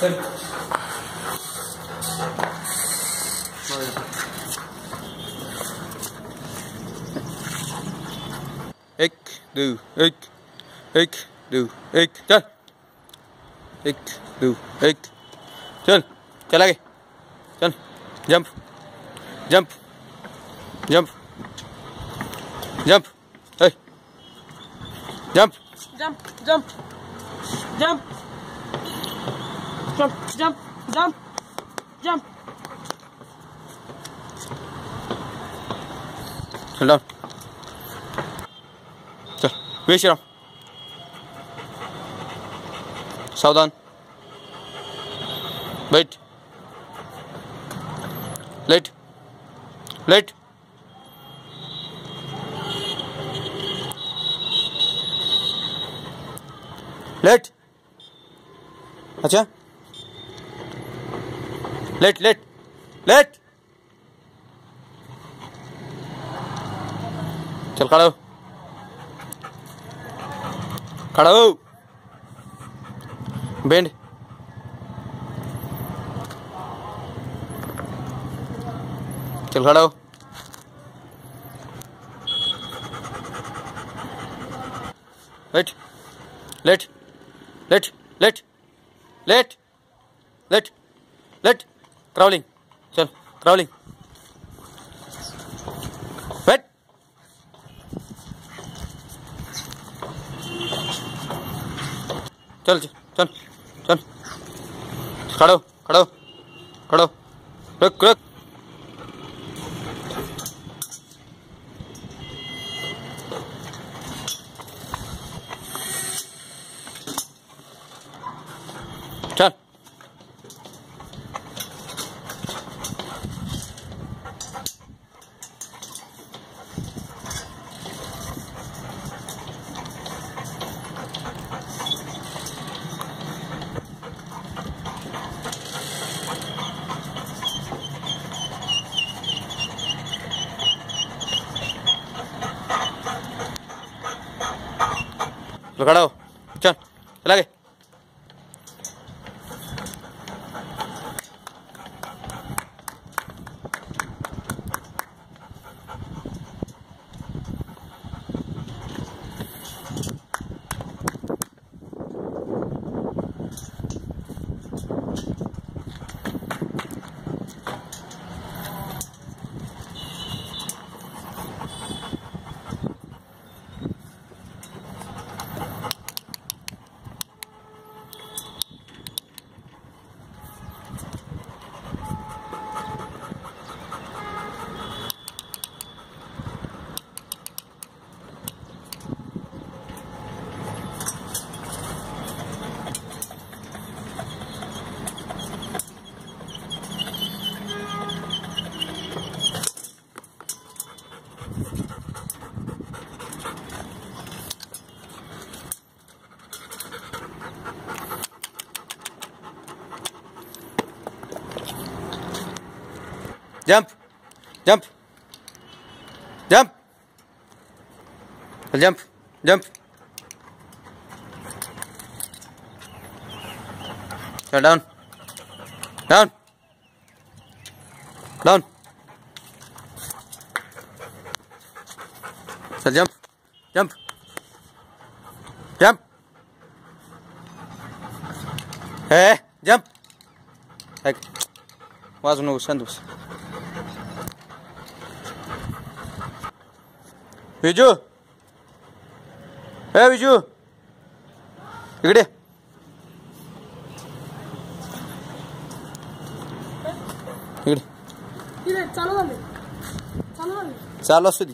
Thêm. Mời. Ik, du, ik. Ik, du, ik. Chân. Ik, du, ik. Chân. Chân lại Chân. Jump. Jump. Jump. Jump. Jump. Jump, jump. Jump. Jump, jump, jump. Jump. Hold on. Sir, wait, Shiram. Saudan. Wait. Late. Late. لیٹ اچھا لیٹ لیٹ لیٹ چل کھڑا ہو کھڑا ہو بینڈ چل کھڑا ہو لیٹ لیٹ لیٹ لیٹ لیٹ لیٹ لیٹ لیٹ کراولنگ چل کراولنگ ویٹ چل چل چل کھڑو کھڑو کھڑو رک رک لگڑا ہو۔ چل چلا گئے Jump. Jump. Jump. Jump. Jump. Go down. Down. Down. So jump. Jump. Jump. Hey, jump. Like, quase no sanduíche. Viju ए विजू इकडे इकडे तिथे चालू झाले चालू झाले चालू असू दे